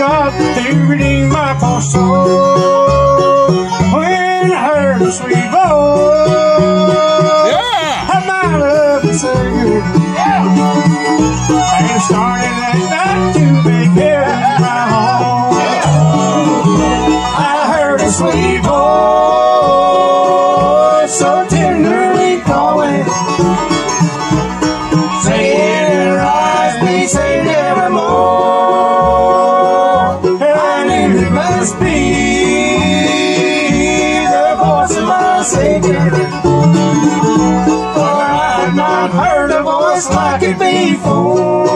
up to redeem my poor soul. When I heard the sweet voice Yeah. of my loving Savior, and started that night to not heard a voice like it before.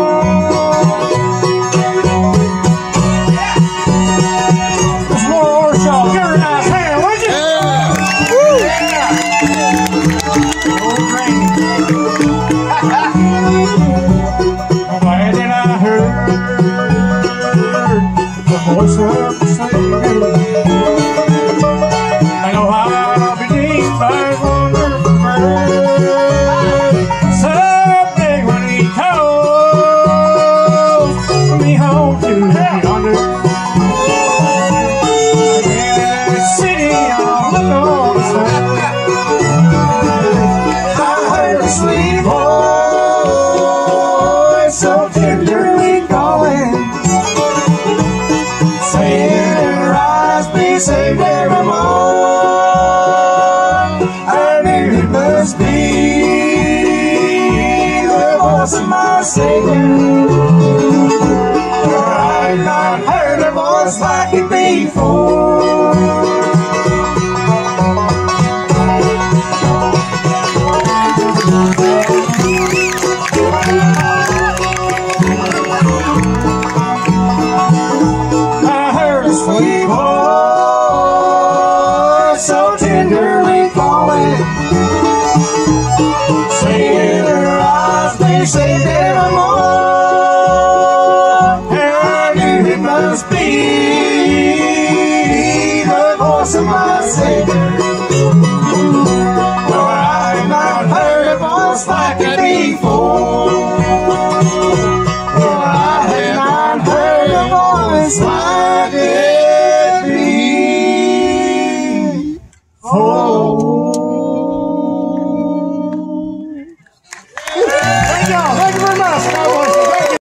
There's more y'all. Give "Rise, be saved evermore." I knew it must be the voice of my Savior. For I had not heard a voice like it before. "Rise, be saved evermore." And I knew it must be the voice of my Savior. For I not heard a voice like it before. For I not heard a voice like it before.